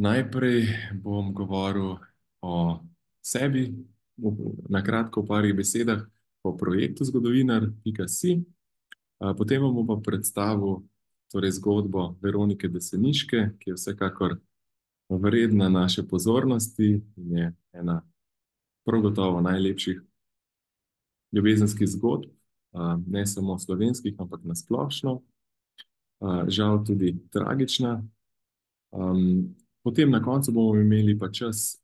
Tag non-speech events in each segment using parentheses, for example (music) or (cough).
Najprej bom govoril o sebi, na kratko, v parih besedah, o projektu Zgodovinar.si. Potem vam bom pa predstavil torej zgodbo Veronike Beseniške, ki je vsekakor vredna naše pozornosti in je ena prav gotovo najlepših ljubezenskih zgodb, ne samo slovenskih, ampak na splošno. Žal tudi tragična. Potem na koncu bomo imeli pa čas,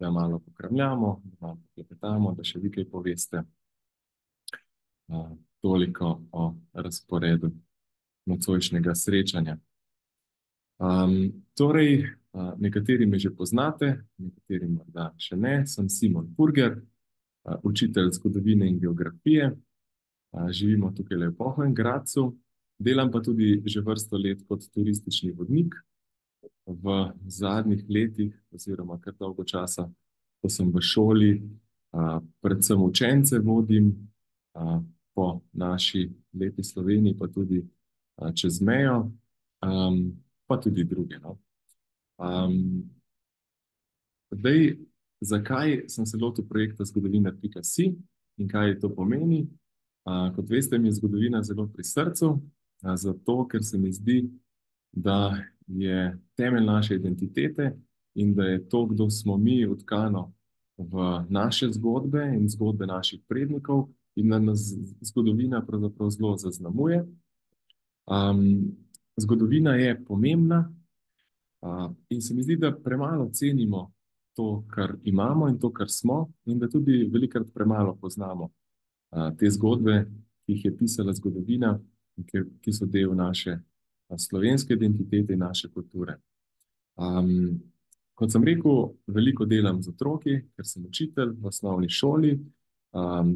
da malo pokramljamo, da malo poklepetamo, da še vi kaj poveste. Toliko o razporedu nocojšnjega srečanja. Torej, nekateri me že poznate, nekateri morda še ne. Sem Simon Purger, učitelj zgodovine in geografije. Živimo tukajle v Pohorjem Gradcu, delam pa tudi že vrsto let kot turistični vodnik. V zadnjih letih oziroma kar dolgo časa, ko sem v šoli, predvsem učence vodim, po naši lepi Sloveniji, pa tudi, čez mejo, pa tudi druge, no. Zdaj, zakaj sem se lotil projekta Zgodovinar.si in kaj to pomeni? Kot veste, mi je zgodovina zelo pri srcu, zato ker se mi zdi, da je temelj naše identitete in da je to, kdo smo mi, vtkano v naše zgodbe in zgodbe naših prednikov in da nas zgodovina pravzaprav zelo zaznamuje. Zgodovina je pomembna, in se mi zdi, da premalo cenimo to, kar imamo, in to, kar smo, in da tudi velikokrat premalo poznamo, te zgodbe, ki jih je pisala zgodovina, ki so del naše, slovenske identitete in naše kulture. Kot sem rekel, veliko delam z otroki, ker sem učitelj v osnovni šoli,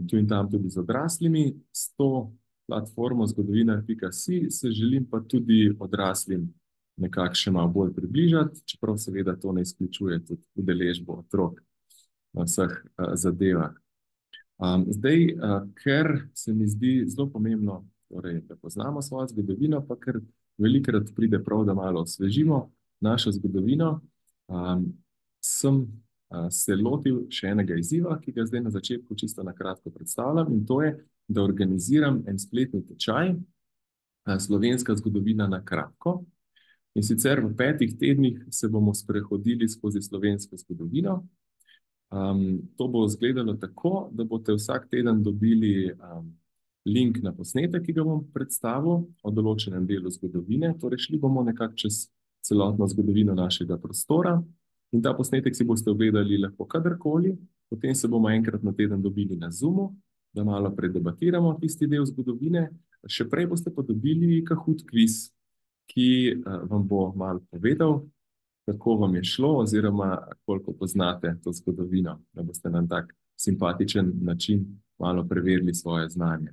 tu in tam tudi z odraslimi. S to platformo Zgodovinar.si se želim pa tudi odraslim nekako še malo bolj približati, čeprav seveda to ne izključuje tudi udeležbo otrok na vseh, zadevah. Zdaj, ker se mi zdi zelo pomembno, torej da poznamo svojo zgodovino, pa ker velikokrat pride prav, da malo osvežimo našo zgodovino, sem, se lotil še enega izziva, ki ga zdaj na začetku čisto na kratko predstavljam, in to je, da organiziram en spletni tečaj, Slovenska zgodovina na kratko. In sicer v petih tednih se bomo sprehodili skozi slovensko zgodovino. to bo izgledalo tako, da boste vsak teden dobili, link na posnetek, ki ga bom predstavil, o določenem delu zgodovine, torej šli bomo nekako čez celotno zgodovino našega prostora. In ta posnetek si boste ogledali lahko kadarkoli, potem se bomo enkrat na teden dobili na Zoomu, da malo predebatiramo tisti del zgodovine, še prej boste pa dobili Kahoot kviz, ki, vam bo malo povedal, kako vam je šlo oziroma koliko poznate to zgodovino, da boste na en tak simpatičen način malo preverili svoje znanje.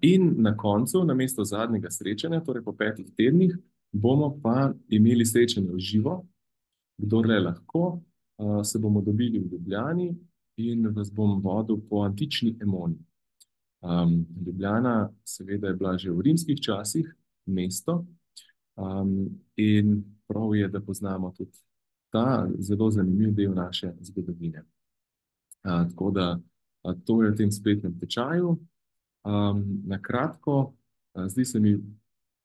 In na koncu, namesto zadnjega srečanja, torej po petih tednih, bomo pa imeli srečanje v živo, kdor le lahko, se bomo dobili v Ljubljani in vas bom vodil po antični Emoni. Ljubljana seveda je bila že v rimskih časih mesto, in prav je, da poznamo tudi ta zelo zanimiv del naše zgodovine. tako da, to je v tem spletnem tečaju. Na kratko, zdi se mi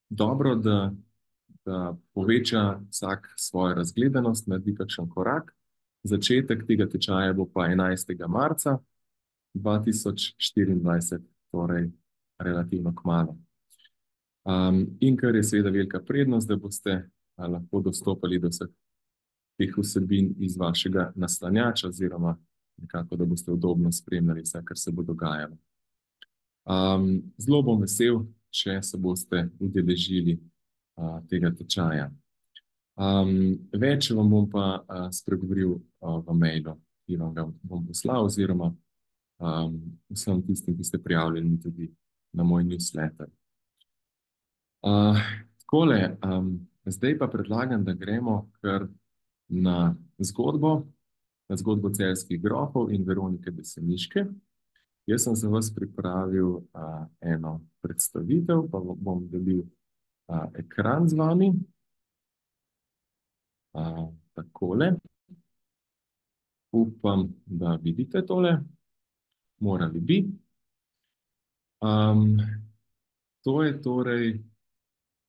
dobro, da, da poveča vsak svojo razgledanost, naredi kakšen korak. Začetek tega tečaja bo pa enajstega marca dva tisoč štiriindvajset, torej relativno kmalu. in kar je seveda velika prednost, da boste, lahko dostopali do vseh teh vsebin iz vašega naslanjača oziroma nekako, da boste udobno spremljali vse, kar se bo dogajalo. Zelo bom vesel, če se boste udeležili, tega tečaja. več vam bom pa, spregovoril, v mailu, ki vam ga bom poslal, oziroma, vsem tistim, ki ste prijavljeni tudi na moj newsletter. takole, zdaj pa predlagam, da gremo kar na zgodbo, na zgodbo celjskih grofov in Veronike Beseniške. Jaz sem za vas pripravil, eno predstavitev, pa bom delil, ekran z vami. Uh, takole. Upam, da vidite tole. Morali bi. Um, to je torej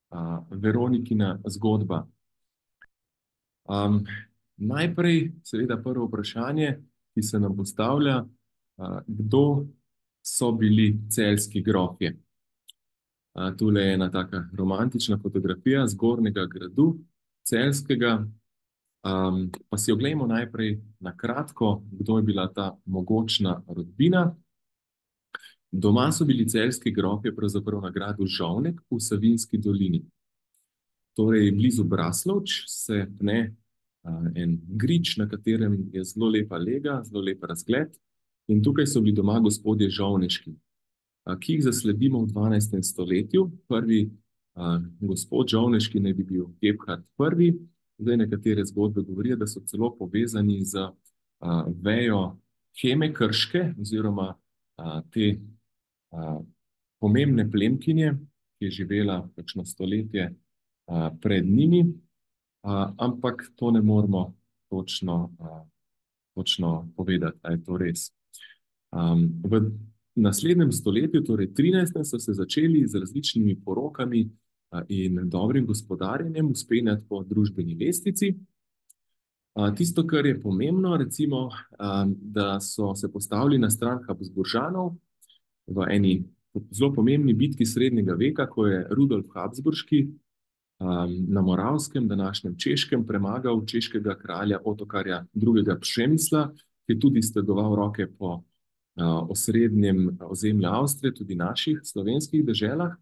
uh, Veronikina zgodba. Um, najprej, seveda, prvo vprašanje, ki se nam postavlja, kdo so bili celski grofje. Tule je ena taka romantična fotografija zgornjega gradu, celskega. Um, pa si oglejmo najprej na kratko, kdo je bila ta mogočna rodbina. Doma so bili celski grofje pravzaprav na gradu Žovnek v Savinski dolini. Torej, blizu Braslovč se pne uh, en grič, na katerem je zelo lepa lega, zelo lep razgled. In tukaj so bili doma gospodje Žovneški, uh, ki jih zasledimo v 12. stoletju. Prvi uh, gospod Žovneški naj bi bil Gebhard I. Zdaj, nekatere zgodbe govorijo, da so celo povezani z uh, vejo Heme Krške, oziroma uh, te pomembne plemkinje, ki je živela kakšno stoletje pred njimi, ampak to ne moramo točno, točno povedati, ali je to res. Um, v naslednjem stoletju, torej 13. so se začeli z različnimi porokami in dobrim gospodarjenjem uspenjati po družbeni lestvici. Tisto, kar je pomembno, recimo, da so se postavili na stran Habsburžanov v eni zelo pomembni bitki srednjega veka, ko je Rudolf Habsburški na Moravskem, današnjem Češkem, premagal češkega kralja Otokarja II. Pšemisla, ki je tudi stegoval roke po osrednjem ozemlju Avstrije, tudi naših slovenskih deželah.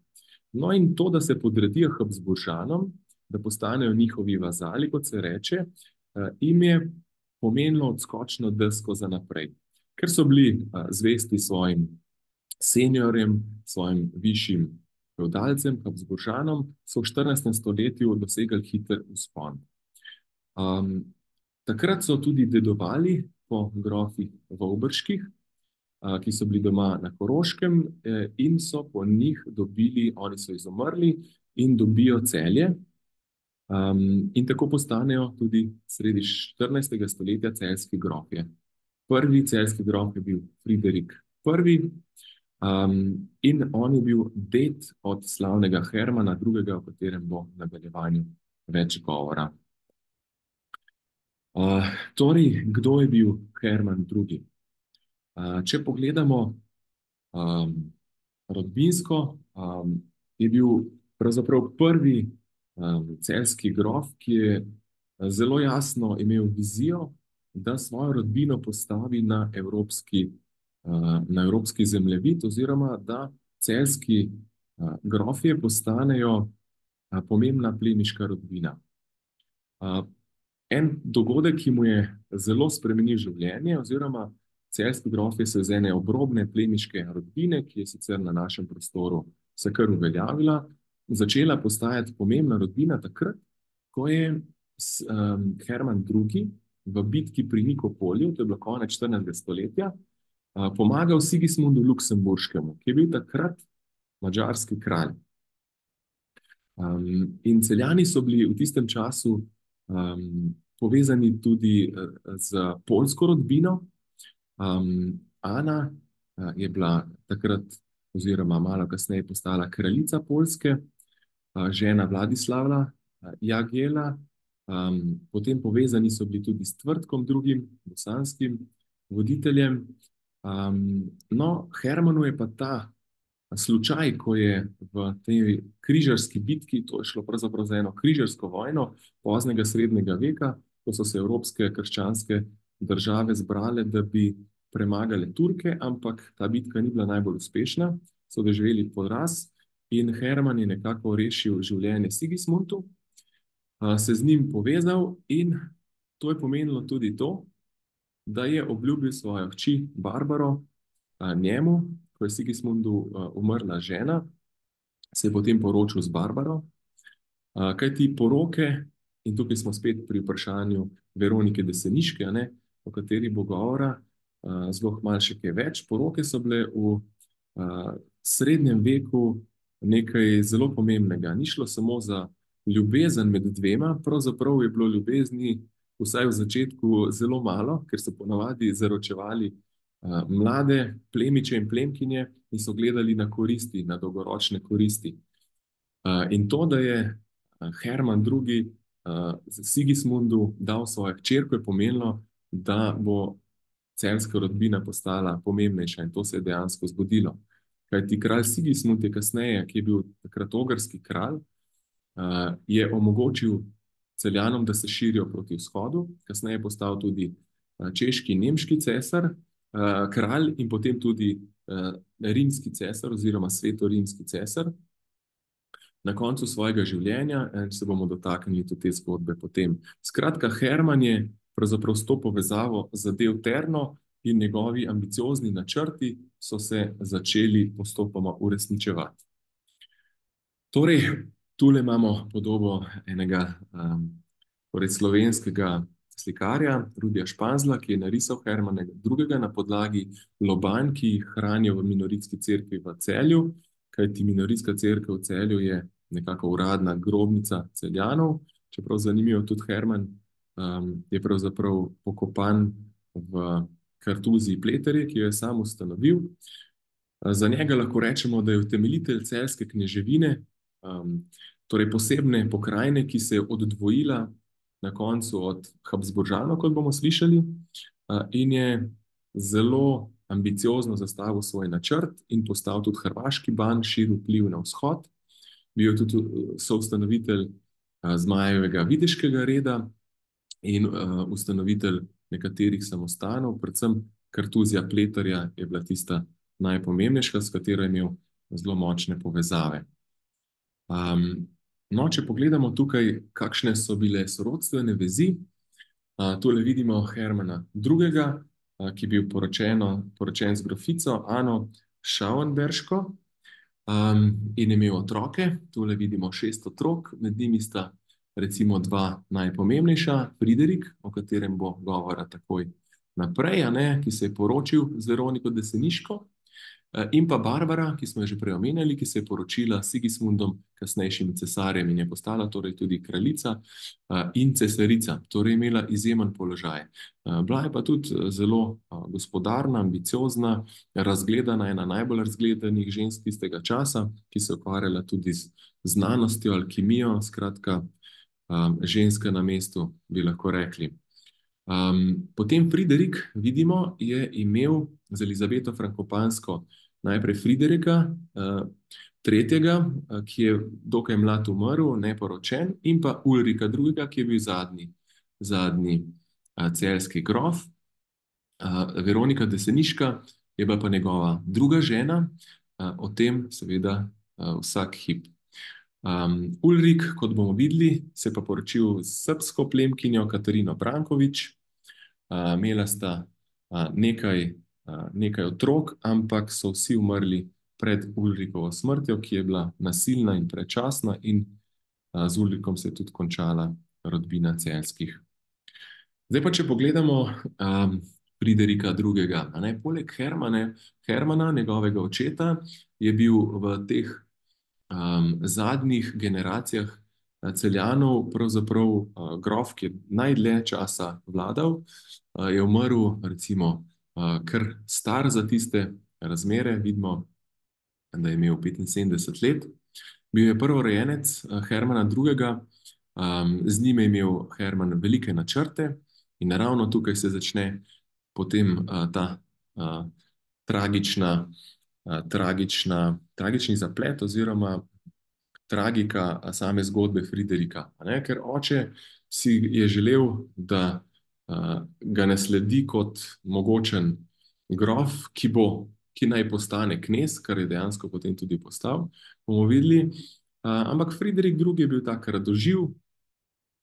No, in to, da se podredijo Habsburžanom, da postanejo njihovi vazali, kot se reče, jim je pomenilo odskočno desko za naprej. Ker so bili zvesti svojim seniorjem, svojim višjim feudalcem, Habsburžanom, so v 14. stoletju dosegali hiter uspon. Um, takrat so tudi dedovali po grofih Vaubrških, ki so bili doma na Koroškem e, in so po njih dobili, oni so izumrli in dobijo celje. Um, in tako postanejo tudi sredi 14. stoletja celski grofje. Prvi celski grof je bil Friderik I. Um, in on je bil ded od slavnega Hermana II., o katerem bo v nadaljevanju več govora. Uh, torej, kdo je bil Herman II.? Če pogledamo um, rodbinsko, um, je bil pravzaprav prvi um, celski grof, ki je zelo jasno imel vizijo, da svojo rodbino postavi na evropski, uh, na evropski zemljevid, oziroma da celski uh, grofje postanejo uh, pomembna plemiška rodbina. Uh, en dogodek, ki mu je zelo spremenil življenje, oziroma Celski grofje so iz ene obrobne plemiške rodbine, ki je sicer na našem prostoru se kar uveljavila, začela postajati pomembna rodbina takrat, ko je um, Herman II. v bitki pri Nikopolju, to je bilo konec 14. stoletja, uh, pomagal Sigismundu Luksemburškemu, ki je bil takrat mađarski kralj. Um, in celjani so bili v tistem času um, povezani tudi uh, z polsko rodbino, Um, Ana uh, je bila takrat, oziroma malo kasneje, postala kraljica Poljske, uh, žena Vladislava uh, Jagela. Um, potem povezani so bili tudi s Tvrtkom, drugim bosanskim voditeljem. Um, no, Hermanu je pa ta slučaj, ko je v tej križarski bitki, to je šlo pravzaprav za eno križarsko vojno poznega srednjega veka, ko so se evropske krščanske države zbrale, da bi premagali Turke, ampak ta bitka ni bila najbolj uspešna, so doživeli poraz in Herman je nekako rešil življenje Sigismundu, se z njim povezal in to je pomenilo tudi to, da je obljubil svojo hči Barbaro njemu, ko je Sigismundu umrla žena, se je potem poročil z Barbaro, kaj ti poroke, in tukaj smo spet pri vprašanju Veronike Deseniške, ne, o kateri bo govora, zelo malo še kaj več. Poroke so bile v srednjem veku nekaj zelo pomembnega. Ni šlo samo za ljubezen med dvema, pravzaprav je bilo ljubezni, vsaj v začetku, zelo malo, ker so ponavadi zaročevali uh, mlade plemiče in plemkinje in so gledali na koristi, na dolgoročne koristi. Uh, in to, da je Herman II. Uh, Sigismundu dal svojo hčerko, je pomenilo, da bo celska rodbina postala pomembnejša in to se je dejansko zgodilo. Kaj ti kralj Sigismund je kasneje, ki je bil takrat ogrski kralj, uh, je omogočil celjanom, da se širijo proti vzhodu, kasneje je postal tudi uh, češki in nemški cesar, uh, kralj in potem tudi rimski cesar oziroma sveto-rimski cesar. Na koncu svojega življenja se bomo dotaknili tudi te zgodbe potem. Skratka, Herman je pravzaprav s to povezavo zadev Terno in njegovi ambiciozni načrti so se začeli postopoma uresničevati. Torej, tule imamo podobo enega um, torej slovenskega slikarja, Rudija Špazla, ki je narisal Hermana II. na podlagi lobanj, ki jih hranijo v minoritski cerkvi v Celju, kajti minoritska cerkev v Celju je nekako uradna grobnica celjanov, čeprav zanimivo tudi Herman um, je pravzaprav pokopan v kartuziji Pleterje, ki jo je sam ustanovil. Za njega lahko rečemo, da je utemeljitelj celske kneževine, um, torej posebne pokrajine, ki se je oddvojila na koncu od Habsburžanov, kot bomo slišali, uh, in je zelo ambiciozno zastavil svoj načrt in postal tudi hrvaški ban, širil vpliv na vzhod. Bil je tudi soustanovitelj uh, Zmajevega videškega reda, in uh, ustanovitelj nekaterih samostanov, predvsem Kartuzija Pletarja je bila tista najpomembnejša, s katero je imel zelo močne povezave. Um, no, če pogledamo tukaj, kakšne so bile sorodstvene vezi, uh, tole vidimo Hermana II., uh, ki je bil poročeno, poročen z grofico Ano Schauenberško um, in imel otroke. Tole vidimo šest otrok, med njimi sta recimo dva najpomembnejša, Friderik, o katerem bo govora takoj naprej, ne, ki se je poročil z Veroniko Deseniško, eh, in pa Barbara, ki smo jo že prej omenjali, ki se je poročila s Sigismundom, kasnejšim cesarjem in je postala torej tudi kraljica eh, in cesarica, torej imela izjemen položaj. Eh, bila je pa tudi zelo gospodarna, ambiciozna, razgledana, ena najbolj razgledanih žensk tistega časa, ki se je ukvarjala tudi z znanostjo, alkimijo, skratka, um, ženska na mestu, bi lahko rekli. Um, potem Friderik, vidimo, je imel z Elizabeto Frankopansko najprej Friderika, uh, tretjega, uh, ki je dokaj mlad umrl, neporočen, in pa Ulrika II., ki je bil zadnji, zadnji uh, celski grof. Uh, Veronika Deseniška je bila pa njegova druga žena, uh, o tem seveda uh, vsak hip Um, Ulrik, kot bomo videli, se je pa poročil s srpsko plemkinjo Katarino Brankovič. Uh, imela sta uh, nekaj, uh, nekaj otrok, ampak so vsi umrli pred Ulrikovo smrtjo, ki je bila nasilna in prečasna, in uh, z Ulrikom se je tudi končala rodbina celskih. Zdaj pa, če pogledamo um, Friderika II. Poleg Hermane, Hermana, njegovega očeta, je bil v teh um, zadnjih generacijah uh, celjanov, pravzaprav uh, grof, ki je najdlje časa vladal, uh, je umrl, recimo, uh, kar star za tiste razmere. Vidimo, da je imel 75 let. Bil je prvorojenec uh, Hermana II., um, z njim je imel Herman velike načrte, in ravno tukaj se začne potem uh, ta uh, tragična tragična, tragični zaplet oziroma tragika same zgodbe Friderika. Ne? Ker oče si je želel, da uh, ga ne sledi kot mogočen grof, ki, bo, ki naj postane knez, kar je dejansko potem tudi postal. bomo videli. Uh, ampak Friderik II. je bil tak radoživ,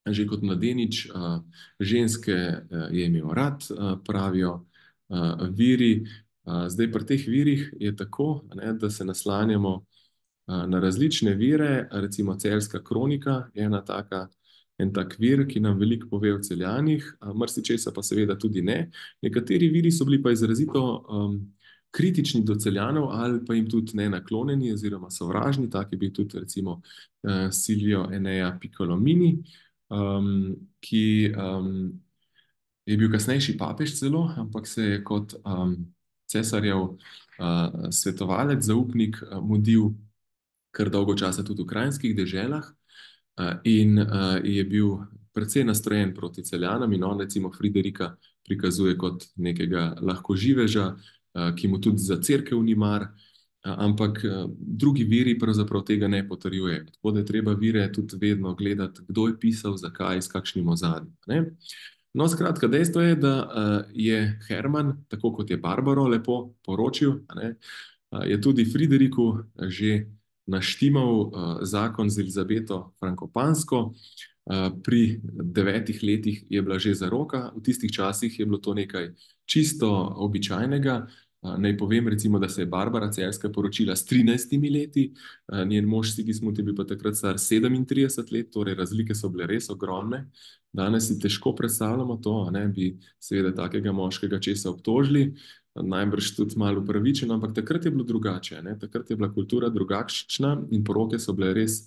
že kot mladenič, uh, ženske uh, je imel rad, uh, pravijo uh, viri, Zdaj, pri teh virih je tako, ne, da se naslanjamo na različne vire, recimo Celska kronika je ena taka. En tak vir, ki nam veliko pove o celjanih, mrsi česa pa seveda tudi ne. Nekateri viri so bili pa izrazito um, kritični do celjanov ali pa jim tudi ne naklonjeni oziroma sovražni, tak je bil tudi recimo uh, Silvio Enea Piccolomini, um, ki um, je bil kasnejši papež celo, ampak se je kot um, cesarjev uh, svetovalec, zaupnik, uh, mudil kar dolgo časa tudi v krajinskih deželah uh, in uh, je bil precej nastrojen proti celjanom in on recimo Friderika prikazuje kot nekega lahko živeža, uh, ki mu tudi za crkev ni mar, uh, ampak uh, drugi viri pravzaprav tega ne potrjujejo. Tako da je treba vire tudi vedno gledati, kdo je pisal, zakaj, s kakšnim ozadjem. No, skratka, dejstvo je, da uh, je Herman, tako kot je Barbaro lepo poročil, ne, uh, je tudi Frideriku že naštimal uh, zakon z Elizabeto Frankopansko. Uh, pri devetih letih je bila že za roka, v tistih časih je bilo to nekaj čisto običajnega. Naj povem, recimo, da se je Barbara Celska poročila s 13 leti, njen mož Sigismund je bil takrat star 37 let, torej razlike so bile res ogromne. Danes si težko predstavljamo to, ne bi seveda takega moškega česa obtožili, najbrž tudi malo upravičeno, ampak takrat je bilo drugače. Ne? Takrat je bila kultura drugačna in poroke so bile res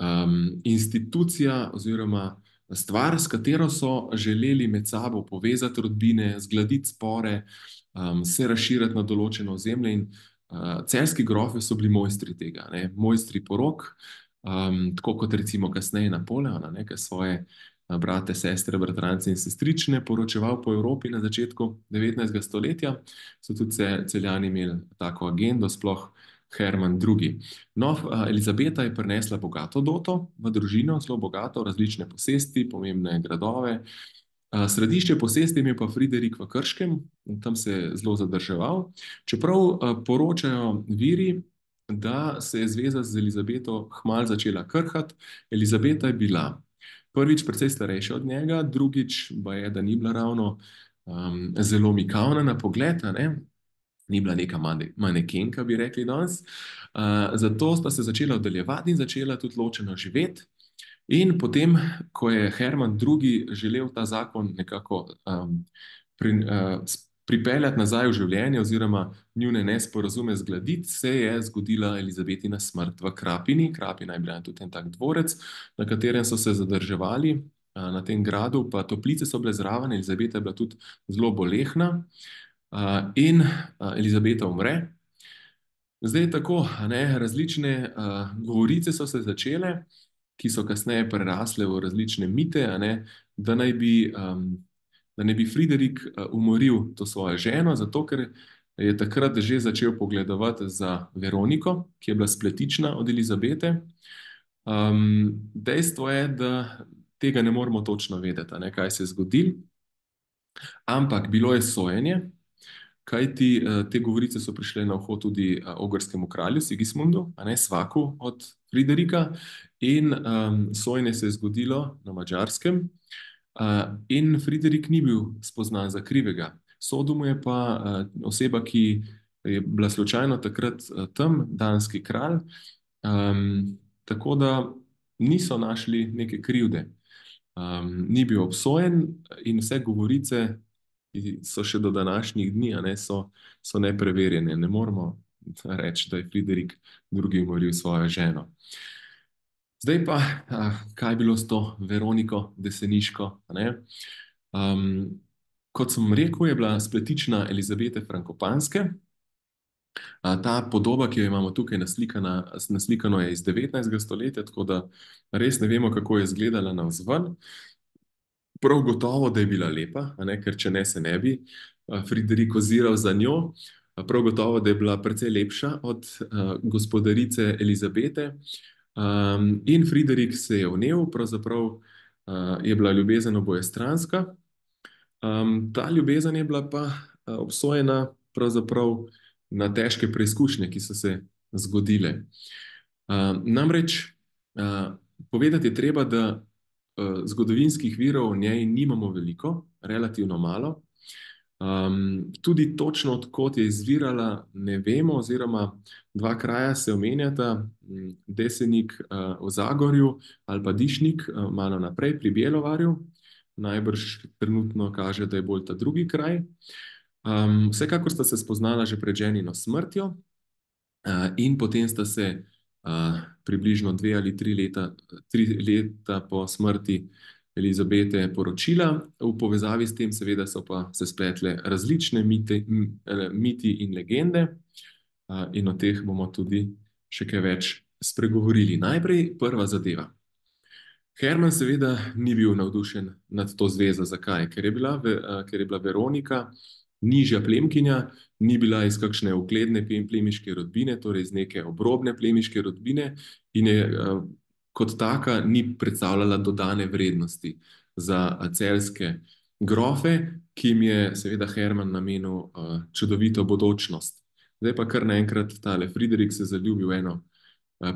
um, institucija oziroma stvar, s katero so želeli med sabo povezati rodbine, zgladiti spore, um, se razširiti na določeno ozemlje. In uh, celski grofi so bili mojstri tega, ne? mojstri porok, um, tako kot recimo kasneje Napoleon, nekaj svoje. Brate, sestre, bratrance in sestrične, poročeval po Evropi na začetku 19. stoletja, so tudi celjani imeli tako agendo, sploh Herman II. No, Elizabeta je prinesla bogato doto v družino, zelo bogato, različne posesti, pomembne gradove, Središče posesti je pa Friderik v Krškem tam se je zelo zadrževal. Čeprav poročajo viri, da se je zveza z Elizabeto hmal začela krhati. Elizabeta je bila prvič precej starejša od njega, drugič pa je, da ni bila ravno um, zelo mikavna na pogled, ni bila neka manekenka, bi rekli danes. Uh, zato sta se začela oddaljevati in začela tudi ločeno živeti. In potem, ko je Herman II. želel ta zakon nekako um, pri, uh, pripeljati nazaj v življenje, oziroma njune nesporazume zgladiti, se je zgodila Elizabetina smrt v Krapini. Krapina je bila tudi en tak dvorec, na katerem so se zadrževali. Na tem gradu, pa toplice so bile zraven, Elizabeta je bila tudi zelo bolehna, in Elizabeta umre. Zdaj je tako, ne, različne uh, govorice so se začele, ki so kasneje prerasle v različne mite, ne, da, naj bi, um, da naj bi Friderik uh, umoril to svojo ženo, zato ker je takrat že začel pogledovati za Veroniko, ki je bila spletična od Elizabete. Um, dejstvo je, da tega ne moramo točno vedeti, ne, kaj se je zgodilo, ampak bilo je sojenje. Kaj ti te govorice so prišle na oho tudi ogrskemu kralju Sigismundu, a ne svaku od Friderika, in um, sojenje se je zgodilo na Mačarskem, uh, in Friderik ni bil spoznan za krivega. Sodom je pa uh, oseba, ki je bila slučajno takrat uh, tam, danski kralj, um, tako da niso našli neke krivde. Um, ni bil obsojen, in vse govorice, so še do današnjih dni, ne, so, so nepreverjene. Ne moramo reči, da je Friderik II. umoril svojo ženo. Zdaj pa, kaj je bilo s to Veroniko Deseniško? Um, kot sem rekel, je bila spletična Elizabete Frankopanske. Ta podoba, ki jo imamo tukaj naslikana, naslikano je iz 19. stoletja, tako da res ne vemo, kako je izgledala na vzven. Prav gotovo, da je bila lepa, ne? ker če ne, se ne bi Friderik oziral za njo. Prav gotovo, da je bila precej lepša od uh, gospodarice Elizabete. Um, in Friderik se je vnel, pravzaprav uh, je bila ljubezen oboje stranska. Um, ta ljubezen je bila pa uh, obsojena na težke preizkušnje, ki so se zgodile. Uh, namreč uh, povedati je treba, da uh, zgodovinskih virov o njej nimamo veliko, relativno malo. Um, tudi točno odkot je izvirala, ne vemo, oziroma dva kraja se omenjata, Desenik uh, v Zagorju ali pa Dišnik uh, malo naprej pri Bjelovarju. Najbrž trenutno kaže, da je bolj ta drugi kraj. Um, vsekakor sta se spoznala že pred ženino smrtjo, uh, in potem sta se uh, približno dve ali tri leta, tri leta po smrti Elizabete poročila. V povezavi s tem, seveda, so pa se spletle različne mite, miti in legende, uh, in o teh bomo tudi še kaj več spregovorili. Najprej prva zadeva. Herman seveda ni bil navdušen nad to zvezo. Zakaj? Ker je bila, ker je bila Veronika nižja plemkinja, ni bila iz kakšne ugledne plemiške rodbine, torej iz neke obrobne plemiške rodbine, in je kot taka ni predstavljala dodane vrednosti za celske grofe, ki jim je seveda Herman namenil čudovito bodočnost. Zdaj pa kar naenkrat tale Friderik se zaljubil v eno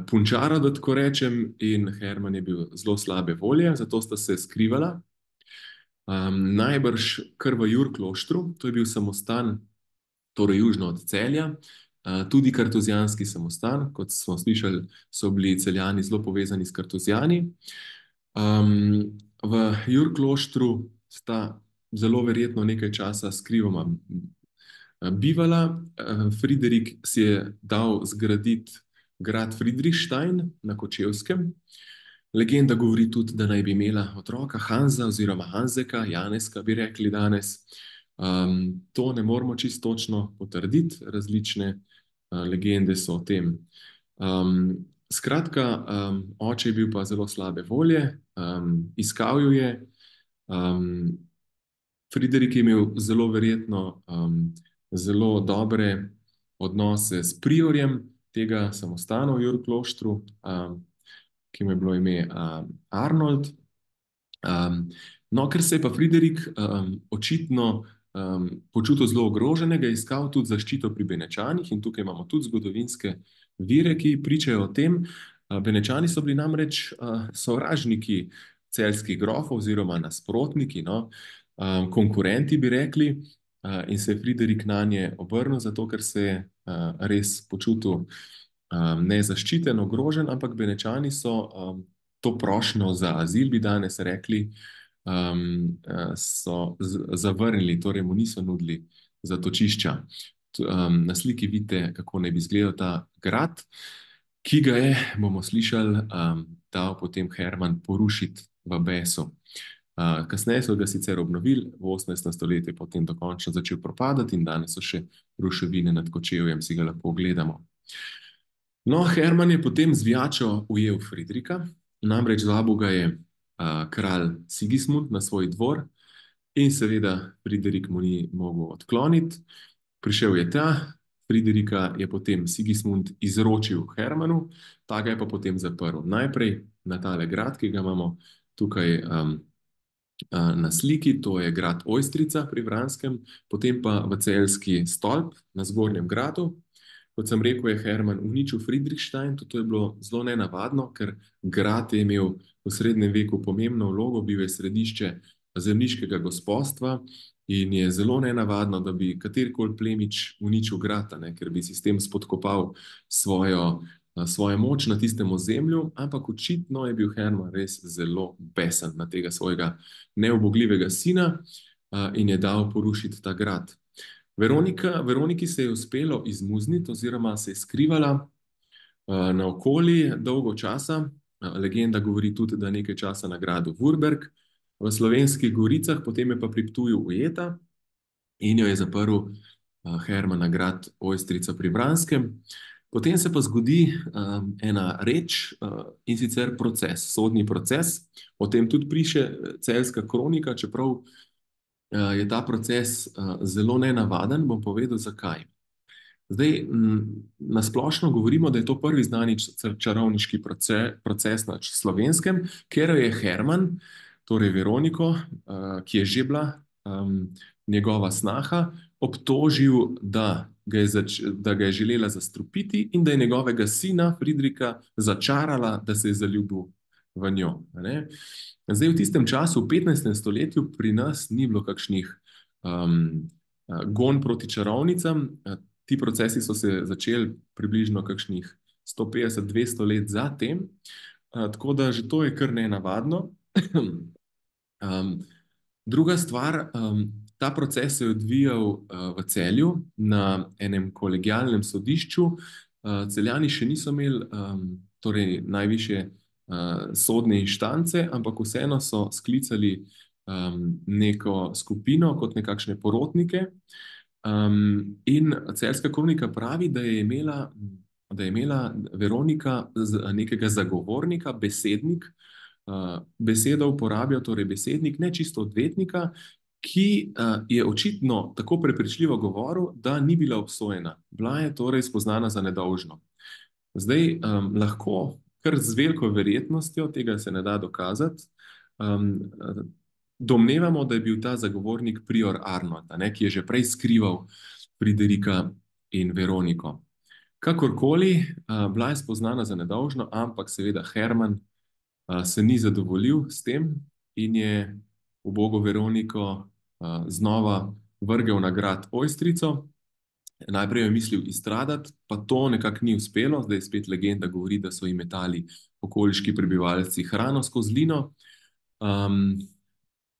punčaro, da tako rečem, in Herman je bil zelo slabe volje, zato sta se skrivala. Um, najbrž kar v Jurkloštru, to je bil samostan, torej južno od celja, uh, tudi kartuzijanski samostan, kot smo slišali, so bili celjani zelo povezani s kartuzijani. Um, v Jurkloštru sta zelo verjetno nekaj časa skrivoma bivala. Uh, Friderik si je dal zgraditi grad Friedrichstein na Kočevskem. Legenda govori tudi, da naj bi imela otroka Hanza oziroma Hanzeka, Janeska bi rekli danes. Um, to ne moramo čisto točno potrditi, različne uh, legende so o tem. Um, skratka, um, oče je bil pa zelo slabe volje, um, iskal jo je. Um, Friderik je imel zelo verjetno um, zelo dobre odnose s priorjem, tega samostana v Jurkloštru, um, ki mu je bilo ime um, Arnold. Um, no, ker se je pa Friderik um, očitno um, počutil zelo ogroženega, iskal tudi zaščito pri Benečanih, in tukaj imamo tudi zgodovinske vire, ki pričajo o tem. Uh, Benečani so bili namreč uh, sovražniki celskih grofov, oziroma nasprotniki, no, um, konkurenti, bi rekli. Uh, in se je Friderik na nje obrnil, zato ker se je uh, res počutil um, nezaščiten, ogrožen, ampak Benečani so um, to prošnjo za azil, bi danes rekli, um, so zavrnili, torej mu niso nudili zatočišča. Um, na sliki vidite, kako naj bi izgledal ta grad, ki ga je, bomo slišali, um, dal potem Herman porušiti v Besu. Uh, kasneje so ga sicer obnovili, v 18. stoletju je potem dokončno začel propadati in danes so še ruševine nad Kočevjem, si ga lahko ogledamo. No, Herman je potem zvijačo ujel Friedrika, namreč zvabil ga je kralj Sigismund na svoj dvor in seveda Friedrik mu ni mogel odkloniti. Prišel je ta, Friedrika je potem Sigismund izročil Hermanu, ta ga je pa potem zaprl. Najprej na tale grad, ki ga imamo tukaj um, na sliki, to je grad Ojstrica pri Vranskem, potem pa v celski stolp na zgornjem gradu. Kot sem rekel, je Herman uničil Friedrichstein, to je bilo zelo nenavadno, ker grad je imel v srednjem veku pomembno vlogo, bil je središče zemljiškega gospodstva in je zelo nenavadno, da bi katerkoli plemič uničil grad, ne, ker bi si s tem spodkopal svojo svojo moč na tistem ozemlju, ampak očitno je bil Herman res zelo besen na tega svojega neobogljivega sina in je dal porušiti ta grad. Veronika, Veroniki se je uspelo izmuzniti oziroma se je skrivala na okoli dolgo časa. Legenda govori tudi, da nekaj časa na gradu Vurberg v slovenskih goricah, potem je pa pri Ptuju ujeta in jo je zaprl Herman na grad Ojstrica pri Vranskem. Potem se pa zgodi um, ena reč uh, in sicer proces, sodni proces. O tem tudi piše celska kronika, čeprav uh, je ta proces uh, zelo nenavaden, bom povedal zakaj. Zdaj, na splošno govorimo, da je to prvi znani čarovniški proces, proces na slovenskem, ker je Herman, torej Veroniko, uh, ki je že bila njegova snaha, obtožil, da ga, zač, da ga je želela zastrupiti in da je njegovega sina Friedrika začarala, da se je zaljubil v njo. Zdaj, v tistem času, v 15. stoletju, pri nas ni bilo kakšnih um, gon proti čarovnicam. Ti procesi so se začeli približno 150-200 let zatem, tako da že to je kar ne navadno. (clears throat) um, Druga stvar, um, ta proces se je odvijal uh, v celju na enem kolegijalnem sodišču. Uh, celjani še niso imeli um, torej najviše uh, sodne inštance, ampak vseeno so sklicali um, neko skupino kot nekakšne porotnike. Um, in celska kronika pravi, da je imela, da je imela Veronika nekega zagovornika, besednik, uh, besedo uporabijo, torej besednik, ne čisto odvetnika, ki uh, je očitno tako prepričljivo govoril, da ni bila obsojena. Bila je torej spoznana za nedolžno. Zdaj um, lahko, kar z veliko verjetnostjo, tega se ne da dokazati, um, domnevamo, da je bil ta zagovornik prior Arnold, ne, ki je že prej skrival Friderika in Veroniko. Kakorkoli, uh, bila je spoznana za nedolžno, ampak seveda Herman se ni zadovoljil s tem in je v Bogu Veroniko znova vrgel na grad Ojstrico. Najprej je mislil izstradati, pa to nekako ni uspelo, zdaj spet legenda govori, da so jim metali okoliški prebivalci hrano skozi lino. Um,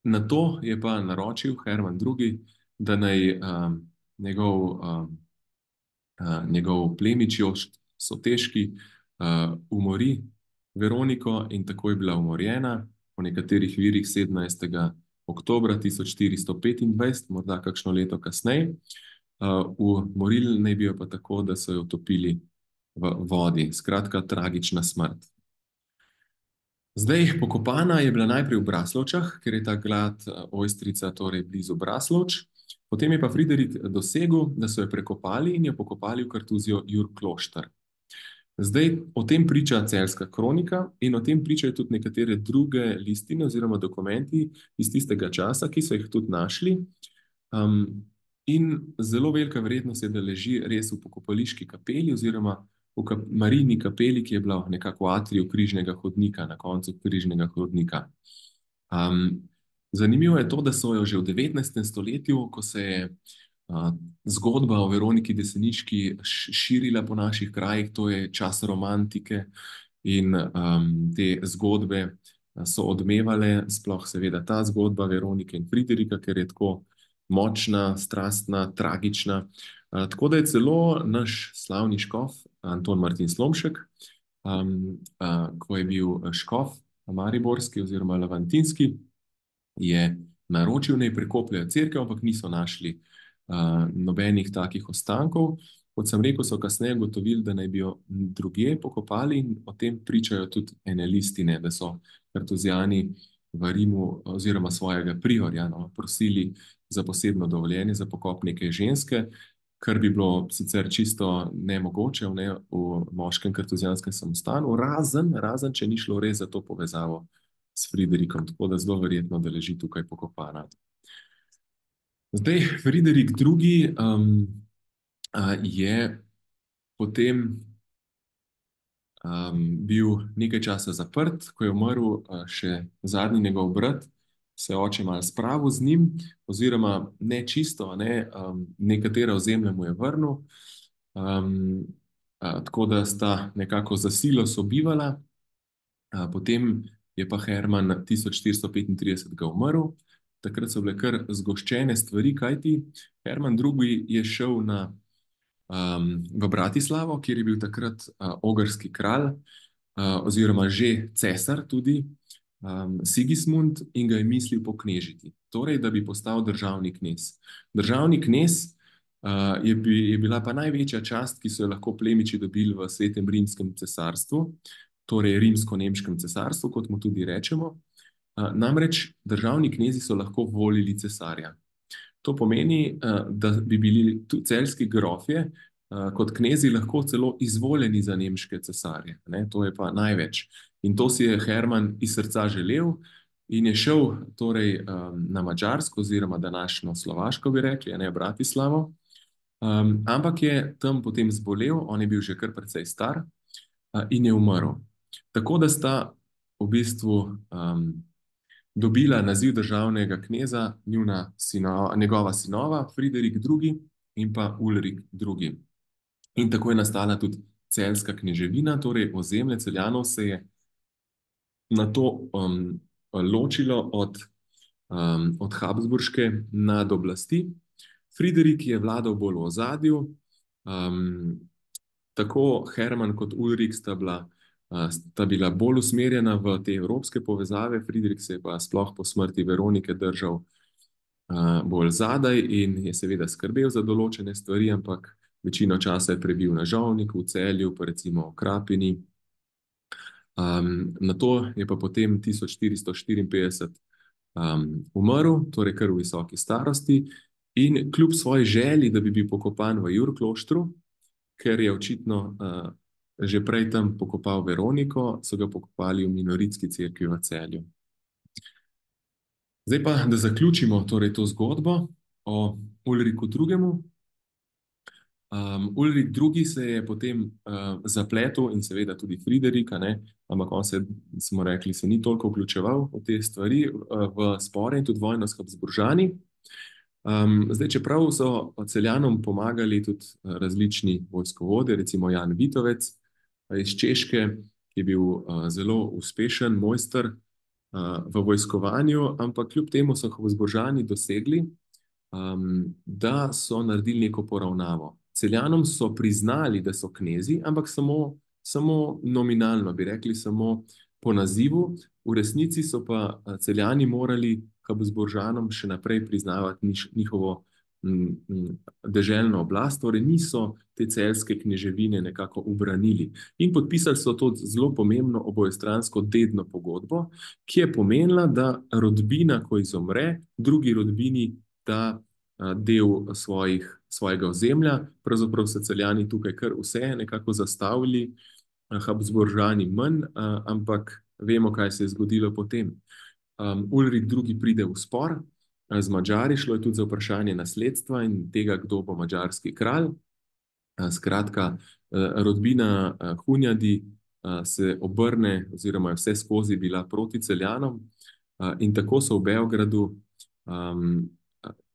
na to je pa naročil Herman II., da naj um, njegov, um, uh, njegov plemič Jošt Soteški uh, umori Veroniko in tako je bila umorjena, po nekaterih virih 17. oktober 1425, morda kakšno leto kasneje. Uh, umorili naj bi jo pa tako, da so jo utopili v vodi. Skratka, tragična smrt. Zdaj, pokopana je bila najprej v Braslovčah, ker je ta glad uh, ojstrica, torej blizu Braslovč. Potem je pa Friderik dosegel, da so jo prekopali in jo pokopali v kartuzijo Jurk Kloštar. Zdaj, o tem priča celska kronika in o tem pričajo tudi nekatere druge listine oziroma dokumenti iz tistega časa, ki so jih tudi našli. Um, in zelo velika verjetnost je, da leži res v pokopališki kapeli oziroma v kap Marijni kapeli, ki je bila nekako v atriju križnega hodnika, na koncu križnega hodnika. Um, zanimivo je to, da so jo že v 19. stoletju, ko se je zgodba o Veroniki Deseniški širila po naših krajih, to je čas romantike in um, te zgodbe so odmevale, sploh seveda ta zgodba Veronike in Friderika, ker je tako močna, strastna, tragična. Uh, tako da je celo naš slavni škof Anton Martin Slomšek, um, uh, ko je bil škof Mariborski oziroma Lavantinski, je naročil, da ne prekopljajo crkve, ampak niso našli uh, nobenih takih ostankov. Kot sem rekel, so kasneje ugotovili, da naj bi jo druge pokopali in o tem pričajo tudi ene listine, da so kartuzijani v Rimu oziroma svojega priorja no, prosili za posebno dovoljenje za pokop neke ženske, kar bi bilo sicer čisto nemogoče ne, v moškem kartuzijanskem samostanu, razen, razen, če ni šlo res za to povezavo s Friderikom, tako da zelo verjetno, da leži tukaj pokopana. Zdaj, Friderik II. Um, je potem um, bil nekaj časa zaprt, ko je umrl še zadnji njegov brat, se oče malo spravil z njim, oziroma ne čisto, ne, um, nekatera ozemlja mu je vrnil, um, uh, tako da sta nekako za silo sobivala. Uh, potem je pa Herman 1435 umrl takrat so bile kar zgoščene stvari, kajti Herman II. je šel na, um, v Bratislavo, kjer je bil takrat uh, ogrski kralj, uh, oziroma že cesar, tudi um, Sigismund, in ga je mislil poknežiti, torej da bi postal državni knez. Državni knez. Uh, je, bi, je bila pa največja čast, ki so jo lahko plemiči dobili v svetem rimskem cesarstvu, torej rimsko-nemškem cesarstvu, kot mu tudi rečemo. Namreč državni knezi so lahko volili cesarja. To pomeni, da bi bili tudi celski grofje kot knezi lahko celo izvoljeni za nemške cesarje. Ne? To je pa največ. In to si je Herman iz srca želel in je šel torej, na Mačarsko, oziroma današnjo Slovaško, bi rekli, ne Bratislavo. Um, ampak je tam potem zbolel, on je bil že kar precej star uh, in je umrl. Tako da sta v bistvu um, dobila naziv državnega kneza, njuna sinova, njegova sinova, Friderik II. in pa Ulrik II. In tako je nastala tudi celska kneževina, torej ozemlje celjanov se je na to um, ločilo od um, od Habsburške nad oblasti. Friderik je vladal bolj v ozadju. Um, tako Herman kot Ulrik sta bila, uh, sta bila bolj usmerjena v te evropske povezave, Friderik se je pa sploh po smrti Veronike držal uh, bolj zadaj in je seveda skrbel za določene stvari, ampak večino časa je prebil na Žovniku, v Celju, pa recimo v Krapini. Um, na to je pa potem 1454 um, umrl, torej kar v visoki starosti, in kljub svoji želji, da bi bil pokopan v Jurkloštru, ker je očitno uh, že prej tam pokopal Veroniko, so ga pokopali v minoritski cerkvi v celju. Zdaj pa, da zaključimo torej to zgodbo o Ulriku II. Um, Ulrik II. se je potem uh, zapletel in seveda tudi Friderik, ampak on se, smo rekli, se ni toliko vključeval v te stvari, uh, v spore in tudi vojno s Habsburžani. Um, zdaj, čeprav so celjanom pomagali tudi različni vojskovodi, recimo Jan Vitovec iz Češke, ki je bil uh, zelo uspešen mojster uh, v vojskovanju, ampak kljub temu so Habsburžani dosegli, um, da so naredili neko poravnavo. Celjanom so priznali, da so knezi, ampak samo, samo nominalno, bi rekli, samo po nazivu, v resnici so pa celjani morali Habsburžanom še naprej priznavati niš, njihovo deželno oblast, torej niso te celske kneževine nekako ubranili. In podpisali so to zelo pomembno obojestransko dedno pogodbo, ki je pomenila, da rodbina, ko izumre, drugi rodbini da del svojih, svojega ozemlja. Pravzaprav so celjani tukaj kar vse nekako zastavili, Habsburžani manj, ampak vemo, kaj se je zgodilo potem. Ulrik II. pride v spor z Mačari, šlo je tudi za vprašanje nasledstva in tega, kdo bo mačarski kralj. Skratka, rodbina Hunjadi se obrne, oziroma je vse skozi bila proti celjanom, in tako so v Beogradu um,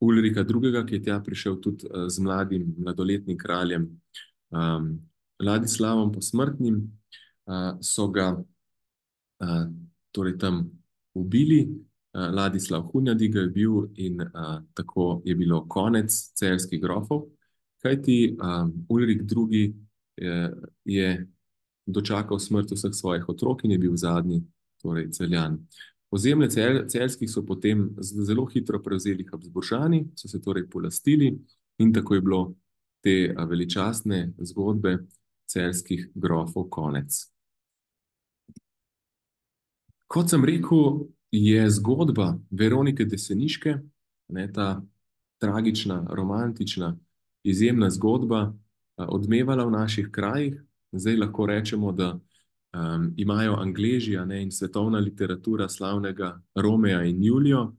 Ulrika II., ki je tja prišel tudi uh, z mladim, mladoletnim kraljem um, Ladislavom posmrtnim, uh, so ga uh, torej tam ubili. Uh, Ladislav Hunjadi ga je bil in uh, tako je bilo konec celskih grofov, kajti um, Ulrik II. Je, je dočakal smrt vseh svojih otrok in je bil zadnji, torej celjan. Ozemlje cel, celskih so potem zelo hitro prevzeli Habsburžani, so se torej polastili in tako je bilo te veličastne zgodbe celskih grofov konec. Kot sem rekel, je zgodba Veronike Deseniške, ne, ta tragična, romantična, izjemna zgodba, odmevala v naših krajih. Zdaj lahko rečemo, da um, imajo Angleži ne, in svetovna literatura slavnega Romeja in Julijo,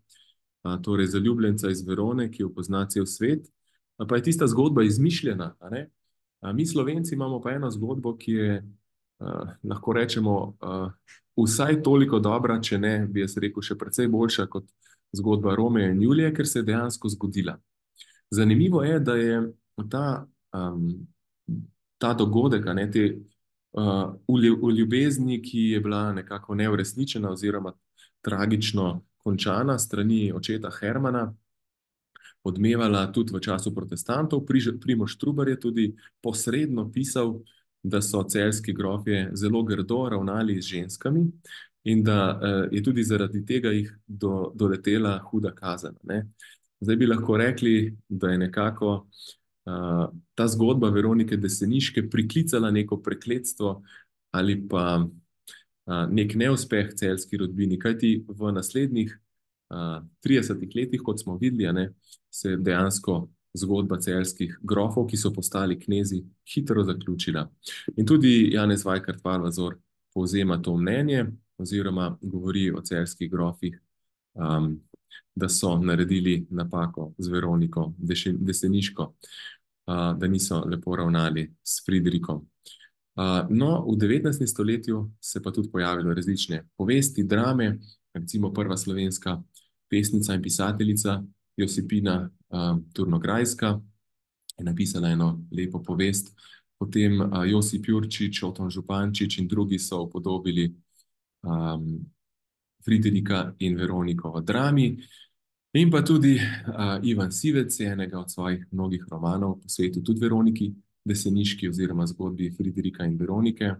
a, torej zaljubljenca iz Verone, ki jo pozna cel svet. A pa je tista zgodba izmišljena. A, mi, Slovenci, imamo pa eno zgodbo, ki je a, lahko rečemo a, vsaj toliko dobra, če ne bi jaz rekel, še precej boljša kot zgodba Romeja in Julije, ker se je dejansko zgodila. Zanimivo je, da je ta, um, ta dogodek, ne, te v ljubezni, ki je bila nekako neuresničena oziroma tragično končana strani očeta Hermana, odmevala tudi v času protestantov. Primoš Trubar je tudi posredno pisal, da so celski grofje zelo grdo ravnali z ženskami in da uh, je tudi zaradi tega jih do, doletela huda kazen. Ne? Zdaj bi lahko rekli, da je nekako uh, ta zgodba Veronike Deseniške priklicala neko prekletstvo ali pa uh, nek neuspeh celski rodbini, kajti v naslednjih uh, 30 letih, kot smo videli, ne, se je dejansko zgodba celskih grofov, ki so postali knezi, hitro zaključila. In tudi Janez Vajkart Valvazor povzema to mnenje oziroma govori o celskih grofih, um, da so naredili napako z Veroniko Deseniško da niso lepo ravnali s Friedrichom. No, v 19. stoletju se pa tudi pojavilo različne povesti, drame, recimo prva slovenska pesnica in pisateljica Josipina Turnograjska je napisala eno lepo povest, potem Josip Jurčič, Oton Župančič in drugi so upodobili um, Friedricha in Veroniko v drami. In pa tudi uh, Ivan Sivec je enega od svojih mnogih romanov posvetil tudi Veroniki Deseniški oziroma zgodbi Friderika in Veronike.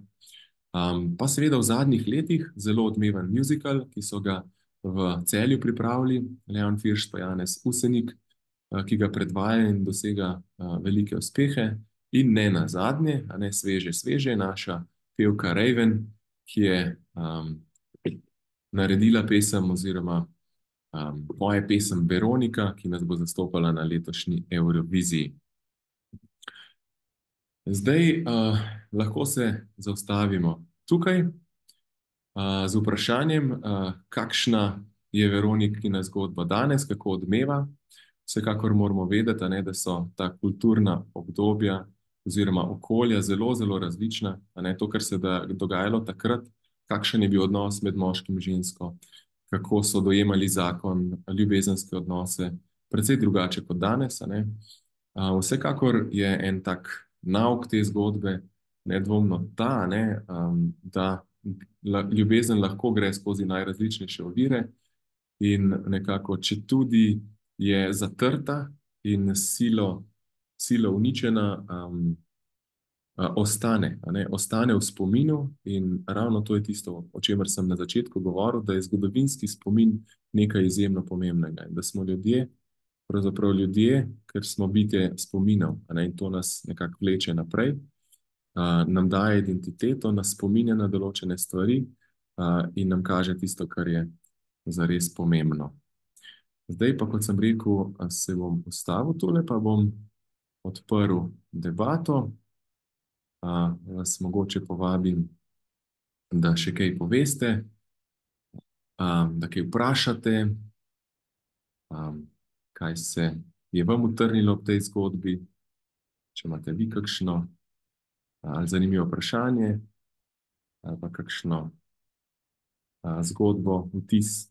Um, pa seveda v zadnjih letih zelo odmeven muzikal, ki so ga v celju pripravili, Leon Firš pa Janez Usenik, uh, ki ga predvaja in dosega uh, velike uspehe. In ne na zadnje, a ne sveže, sveže, naša pevka Raven, ki je um, naredila pesem oziroma um, moja pesem Veronika, ki nas bo zastopala na letošnji Euroviziji. Zdaj uh, lahko se zaustavimo tukaj uh, z vprašanjem, uh, kakšna je Veronikina zgodba danes, kako odmeva. Vsekakor moramo vedeti, ne, da so ta kulturna obdobja oziroma okolja zelo, zelo različna. Ne, to, kar se je dogajalo takrat, kakšen je bil odnos med moškim in žensko, kako so dojemali zakon, ljubezenske odnose, precej drugače kot danes. Vsekakor je en tak nauk te zgodbe, nedvomno ta, ne, um, da ljubezen lahko gre skozi najrazličnejše ovire in nekako, če tudi je zatrta in silo, silo uničena, um, ostane, ostane v spominu. In ravno to je tisto, o čemer sem na začetku govoril, da je zgodovinski spomin nekaj izjemno pomembnega in da smo ljudje, pravzaprav ljudje, ker smo bitje spominov ne, in to nas nekako vleče naprej, uh, nam daje identiteto, nas spominja na določene stvari uh, in nam kaže tisto, kar je zares pomembno. Zdaj pa, kot sem rekel, se bom ustavil tole, pa bom odprl debato vas mogoče povabim, da še kaj poveste, da kaj vprašate, kaj se je vam utrnilo v tej zgodbi, če imate vi kakšno zanimivo vprašanje ali pa kakšno zgodbo, vtis.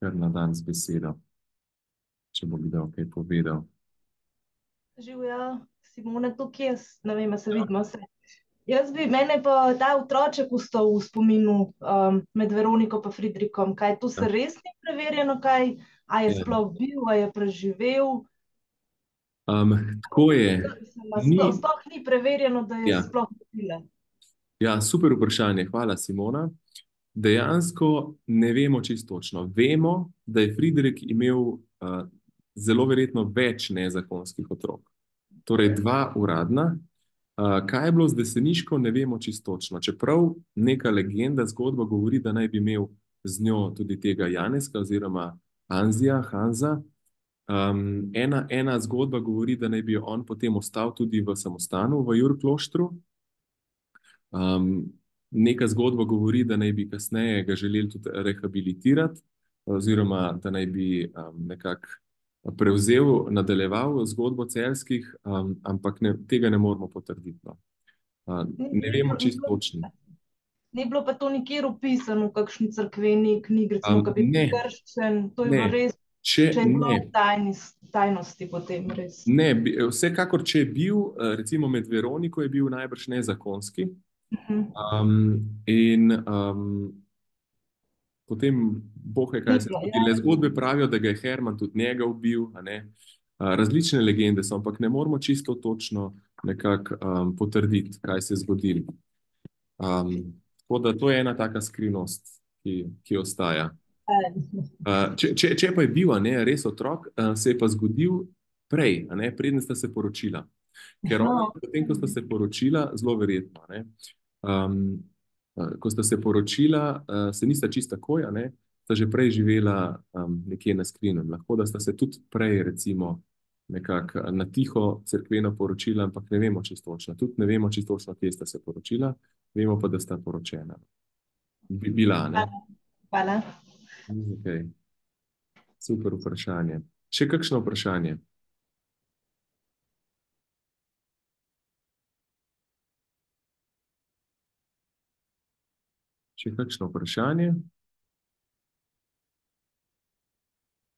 Kar na dan z besedo, če bo kdo kaj povedal. Živijo, Simone, tukaj jaz, ne vem, se vidimo vse. Jaz bi, mene pa ta otroček ustal v spominu um, med Veroniko in Friedrichom. Kaj tu se ja. res ni preverjeno, kaj a je ja. sploh bil, a je preživel? Um, tako je. Ni... Sploh, sploh ni preverjeno, da je ja. sploh bil. Ja, super vprašanje, hvala Simona. Dejansko ne vemo čisto točno. Vemo, da je Friedrich imel uh, zelo verjetno več nezakonskih otrok. Torej, dva uradna. Kaj je bilo z deseniško, ne vemo čisto točno. Čeprav neka legenda, zgodba govori, da naj bi imel z njo tudi tega Janeska oziroma Anzija, Hanza. Um, ena, ena zgodba govori, da naj bi on potem ostal tudi v samostanu v Jurkloštru. Um, neka zgodba govori, da naj bi kasneje ga želeli tudi rehabilitirati, oziroma da naj bi um, nekako prevzel, nadaljeval zgodbo celskih, um, ampak ne, tega ne moramo potrditi. No. Uh, ne vemo čisto točno. Ni bilo pa to nikjer upisano v kakšni crkveni knjigi, recimo, um, ki bi bil krščen. To je bilo res. Če, če v tajni, tajnosti, potem res. Ne, vsekakor, če je bil, recimo med Veroniko, je bil najbrž nezakonski. Uh -huh. um, in um, potem bohe, kaj se zgodi. Le zgodbe pravijo, da ga je Herman tudi njega ubil. Različne legende so, ampak ne moramo čisto točno nekako um, potrditi, kaj se je zgodilo. Um, tako da to je ena taka skrivnost, ki, ki ostaja. Uh, če, če, če pa je bil ne, res otrok, uh, se je pa zgodil prej, preden sta se poročila. Ker ona, potem, ko sta se poročila, zelo verjetno. Ne, um, ko sta se poročila, uh, se nista čisto tako, ja, sta že prej živela um, nekje na skrinu. Lahko da sta se tudi prej, recimo, nekako na tiho crkveno poročila, ampak ne vemo čisto točno. Tudi ne vemo čisto točno, kje sta se poročila, vemo pa, da sta poročena. Bi bila, ne? Hvala. Okay. Super vprašanje. Še kakšno vprašanje? Še kakšno vprašanje?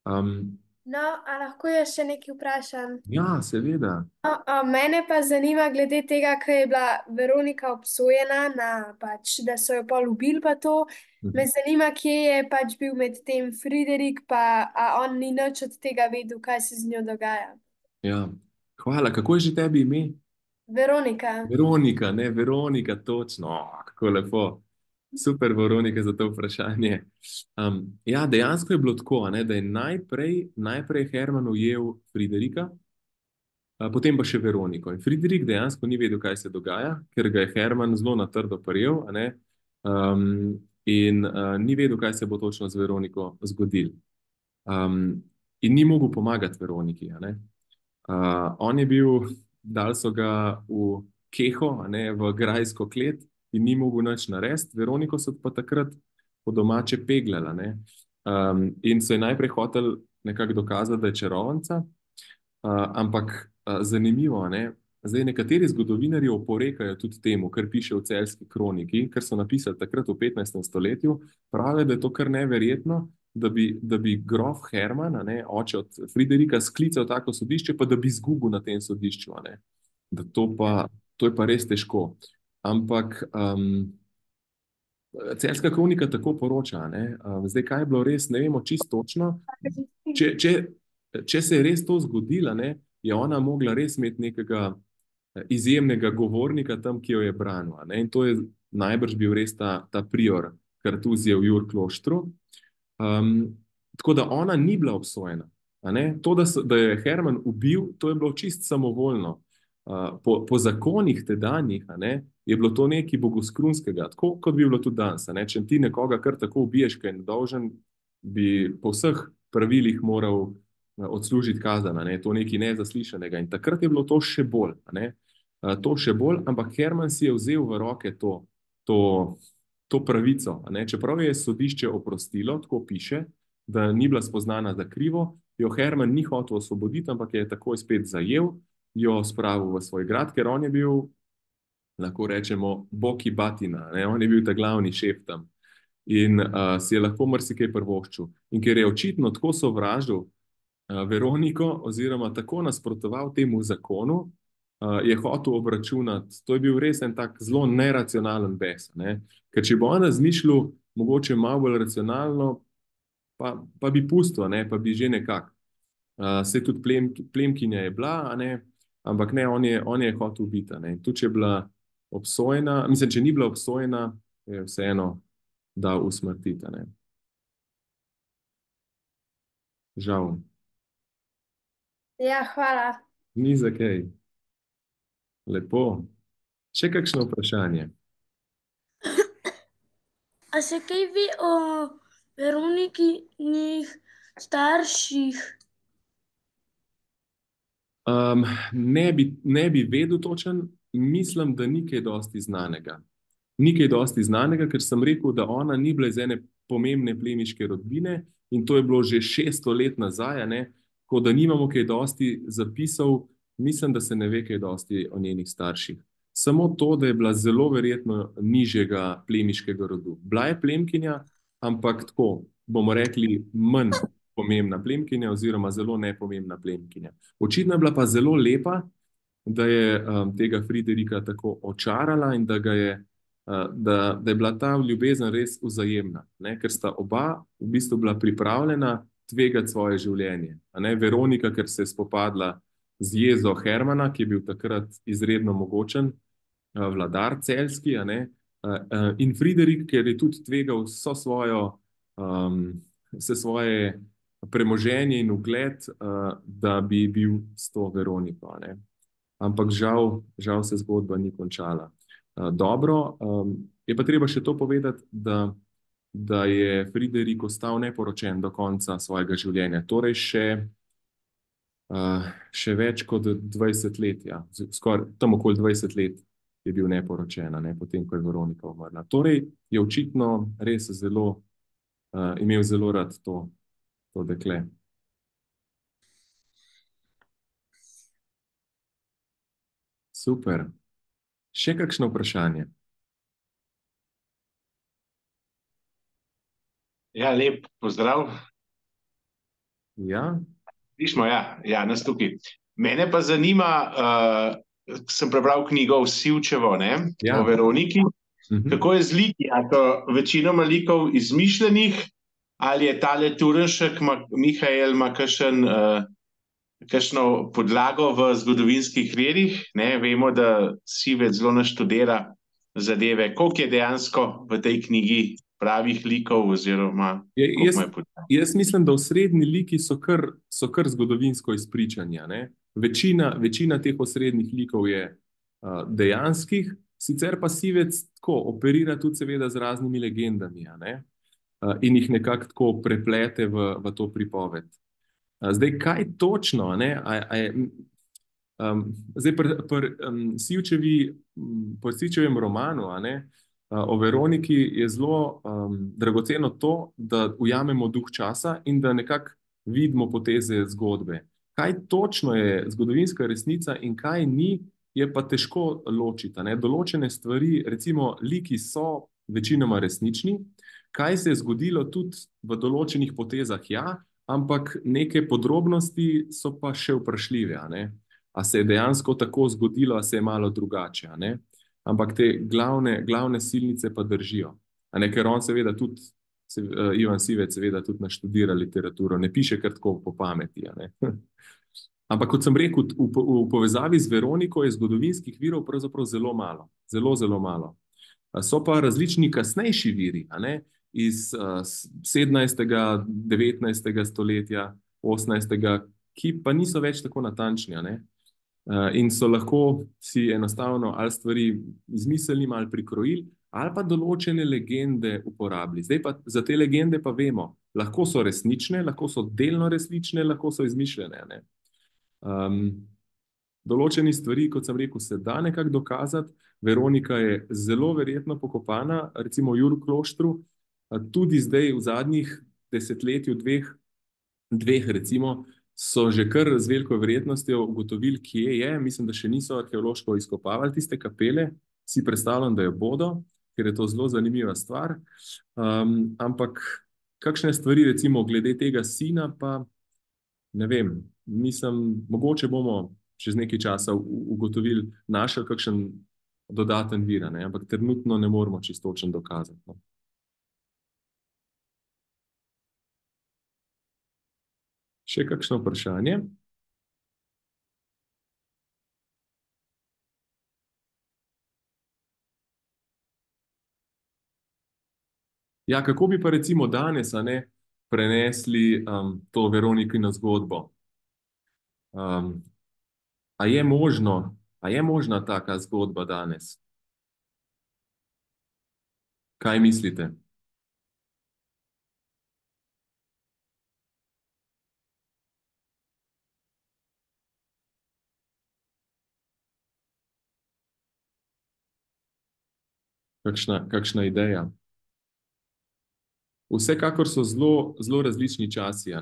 Um, No, a lahko jaz še nekaj vprašam? Ja, seveda. No, a mene pa zanima glede tega, ker je bila Veronika obsojena na pač, da so jo pol ubili pa to. Me zanima, kje je pač bil med tem Friderik, pa on ni nič od tega vedel, kaj se z njo dogaja. Ja. Hvala, kako je že tebi ime? Veronika. Veronika, ne, Veronika, točno, kako lepo. Super, Veronika, za to vprašanje. Um, ja, dejansko je bilo tako, a ne, da je najprej, najprej Herman ujel Friderika, a potem pa še Veroniko. In Friderik dejansko ni vedel, kaj se dogaja, ker ga je Herman zelo na trdo prijel, a ne, um, in uh, ni vedel, kaj se bo točno z Veroniko zgodilo. Um, in ni mogel pomagati Veroniki. a. Uh, on je bil, dali so ga v keho, a ne, v grajsko klet in ni mogel nič narediti. Veroniko so pa takrat po domače peglala. Um, in so je najprej hotel nekako dokazati, da je čarovnica, uh, ampak uh, zanimivo, a ne. Zdaj, nekateri zgodovinarji oporekajo tudi temu, kar piše v Celjski kroniki, kar so napisali takrat v 15. stoletju. Pravijo, da je to kar neverjetno, da bi, da bi grof Herman, ne, oče od Friderika, sklical tako sodišče, pa da bi izgubil na tem sodišču. Da to, pa, to je pa res težko. Ampak um, Celjska kronika tako poroča. Ne? Um, zdaj, kaj je bilo res, ne vemo čisto točno. Če, če, če se je res to zgodilo, je ona mogla res imeti nekega eh, izjemnega govornika tam, ki jo je branil. a ne. In to je najbrž bil res ta, ta prior Kartuzijev v Jurkloštru. Um, tako da ona ni bila obsojena. To, da, so, da je Herman ubil, to je bilo čist samovoljno. Po, po zakonih tedanjih ne, je bilo to nekaj bogoskrunskega, tako kot bi bilo tudi danes. ne. Če ti nekoga kar tako ubiješ, ker je nedolžen, bi po vseh pravilih moral odslužiti kazen. ne. To je nekaj nezaslišanega. In takrat je bilo to še bolj. to še bolj, ampak Herman si je vzel v roke to, to, to pravico. Čeprav je sodišče oprostilo, tako piše, da ni bila spoznana za krivo, jo Herman ni hotel osvoboditi, ampak je takoj spet zajel, jo spravil v svoj grad, ker on je bil, lahko rečemo, Boki Batina, ne? on je bil ta glavni šef tam in uh, si je lahko marsikaj prvoščil. In ker je očitno tako sovražil uh, Veroniko, oziroma tako nasprotoval temu zakonu, uh, je hotel obračunati. To je bil res en tak zelo neracionalen bes. Ne? Ker če bo on razmišljal, mogoče malo bolj racionalno, pa, pa bi pustil, pa bi že nekako. Uh, se tudi plem, plemkinja je bila, ne? Ampak ne, on je, on je hotel biti. a ne. In Tudi če je bila obsojena, mislim, če ni bila obsojena, je vseeno dal usmrtiti. a ne. Žal, Ja, hvala. ni za kaj. Lepo. Še kakšno vprašanje? A se kaj ve o Veronikinih starših? Um, ne, bi, ne bi vedel točen, mislim, da ni kaj dosti znanega. Ni kaj dosti znanega, ker sem rekel, da ona ni bila iz ene pomembne plemiške rodbine in to je bilo že 600 let nazaj, ne, tako da nimamo kaj dosti zapisov, mislim, da se ne ve kaj dosti o njenih starših. Samo to, da je bila zelo verjetno nižjega plemiškega rodu. Bila je plemkinja, ampak tako bomo rekli, manj pomembna plemkinja, oziroma zelo nepomembna plemkinja. Očitno je bila pa zelo lepa, da je um, tega Friderika tako očarala in da, je, uh, da, da je bila ta ljubezen res vzajemna, ne? ker sta oba v bistvu bila pripravljena tvegati svoje življenje. ne. Veronika, ker se je spopadla z jezo Hermana, ki je bil takrat izredno mogočen uh, vladar ne. Uh, uh, in Friderik, ker je tudi tvegal um, vse svoje premoženje in ugled, uh, da bi bil s to Veroniko. ne. Ampak žal, žal se zgodba ni končala. Uh, dobro, um, je pa treba še to povedati, da, da je Friderik ostal neporočen do konca svojega življenja. Torej, še, uh, še več kot 20 let, ja, skoraj tam okoli 20 let je bil neporočen, a ne, potem ko je Veronika umrla. Torej, je očitno res zelo, uh, imel zelo rad to, to dekle. Super. Še kakšno vprašanje? Ja, lep pozdrav. Ja, Slišimo, ja, ja, nas tukaj. Mene pa zanima, uh, sem prebral knjigo Sivčevo, ne, Ja. o Veroniki. Mhm. Kako je z liki? A to večinoma likov izmišljenih, ali je tale Turenšek, Mihajl, ima kakšen, uh, kakšno podlago v zgodovinskih redih? Ne? Vemo, da Sivec zelo naštudira zadeve. Koliko je dejansko v tej knjigi pravih likov, oziroma Je, jaz, jaz mislim, da osrednji liki so kar, so kar zgodovinsko izpričanja. ne. Večina, večina teh osrednjih likov je uh, dejanskih, sicer pa Sivec tako operira tudi, seveda, z raznimi legendami uh, in jih nekako tako preplete v, v to pripoved. Zdaj, kaj točno? Ne, a, a je, um, zdaj, pri pr, um, Sivčevi, m, po Sivčevem romanu, ne, o Veroniki je zelo um, dragoceno to, da ujamemo duh časa in da nekako vidimo poteze zgodbe. Kaj točno je zgodovinska resnica in kaj ni, je pa težko ločiti. ne. Določene stvari, recimo, liki so večinoma resnični, kaj se je zgodilo tudi v določenih potezah, ja, ampak neke podrobnosti so pa še vprašljive. A, a se je dejansko tako zgodilo, a se je malo drugače. Ampak te glavne, glavne silnice pa držijo. Ne, ker on seveda tudi, se, uh, Ivan Sivec, seveda tudi naštudira literaturo, ne piše kar tako po pameti. (laughs) Ampak kot sem rekel, v, po- v povezavi z Veroniko je zgodovinskih virov pravzaprav zelo malo, zelo, zelo malo. So pa različni kasnejši viri, iz uh, 17., 19. stoletja, 18., ki pa niso več tako natančni. Uh, in so lahko si enostavno ali stvari izmislili, ali prikrojili, ali pa določene legende uporabili. Zdaj pa za te legende pa vemo, lahko so resnične, lahko so delno resnične, lahko so izmišljene. ne. Um, določeni stvari, kot sem rekel, se da nekako dokazati. Veronika je zelo verjetno pokopana, recimo v Jurku Kloštru, a tudi zdaj v zadnjih desetletju, dveh, dveh recimo, so že kar z veliko verjetnostjo ugotovili, kje je. Mislim, da še niso arheološko izkopavali tiste kapele, si predstavljam, da jo bodo, ker je to zelo zanimiva stvar. Um, ampak kakšne stvari, recimo glede tega sina, pa ne vem, nisem, mogoče bomo čez nekaj časa ugotovili, našli kakšen dodaten vir, ampak trenutno ne moremo čistočen dokazati. No. Še kakšno vprašanje? Ja, kako bi pa recimo danes ne, prenesli um, to Veronikino zgodbo? Um, a je možno, a je možna taka zgodba danes? Kaj mislite? Kakšna, kakšna ideja? Vsekakor so zelo, zelo različni časi.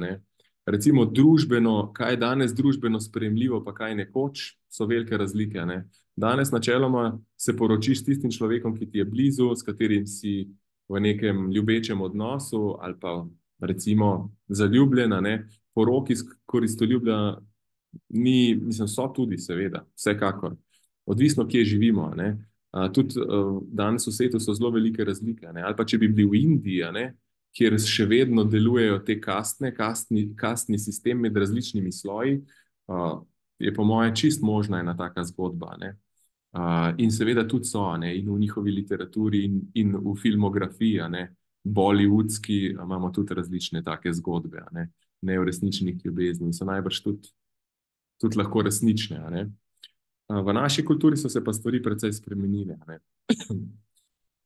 Recimo družbeno, kaj je danes družbeno sprejemljivo, pa kaj nekoč, so velike razlike. ne. Danes načeloma se poročiš s tistim človekom, ki ti je blizu, s katerim si v nekem ljubečem odnosu ali pa recimo zaljubljen. a ne. Poroki s koristoljublja ni, mislim, so tudi, seveda, vsekakor. Odvisno, kje živimo. ne. A, tudi uh, danes v svetu so zelo velike razlike. Ne? Ali pa če bi bili v Indiji, ne, kjer še vedno delujejo te kastne, kastni, kastni sistem med različnimi sloji, uh, je po mojem čist možna ena taka zgodba. Ne? Uh, in seveda tudi so, ne, in v njihovi literaturi, in, in v filmografiji, a imamo tudi različne take zgodbe, ne, neuresničenih ljubezni, so najbrž tudi, tudi lahko resnične. Uh, v naši kulturi so se pa stvari precej spremenile.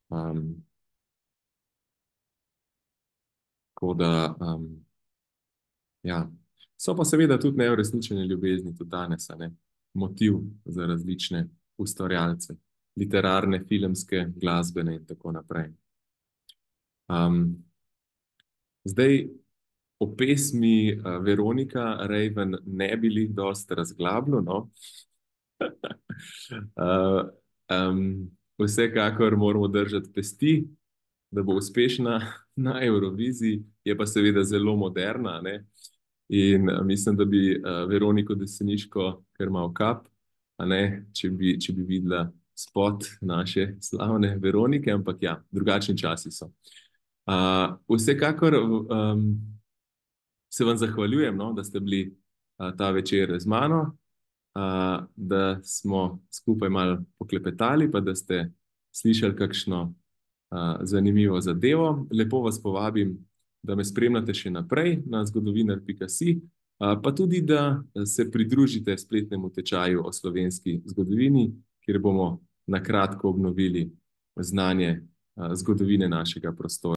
Um, (clears throat) tako da, um, ja. So pa seveda tudi neuresničene ljubezni, tudi danes, ne. motiv za različne ustvarjalce, literarne, filmske, glasbene in tako naprej. Um, zdaj, o pesmi uh, Veronika Raven ne bi bili dosti razglabljali. No? (laughs) uh, um, vsekakor moramo držati pesti, da bo uspešna (laughs) na Euroviziji, je pa seveda zelo moderna. Ne? In uh, mislim, da bi uh, Veroniko Deseniško kar mal kap, a ne, če bi, če bi videla spot naše slavne Veronike, ampak ja, drugačni časi so. Uh, vsekakor um, se vam zahvaljujem, no, da ste bili uh, ta večer z mano, da smo skupaj malo poklepetali, pa da ste slišali kakšno zanimivo zadevo. Lepo vas povabim, da me spremljate še naprej na zgodovinar.si, pa tudi, da se pridružite spletnemu tečaju o slovenski zgodovini, kjer bomo na kratko obnovili znanje zgodovine našega prostora.